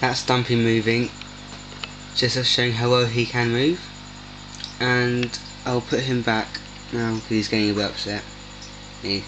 That's Stumpy moving, just as showing how well he can move. And I'll put him back now because he's getting a bit upset. Yeah.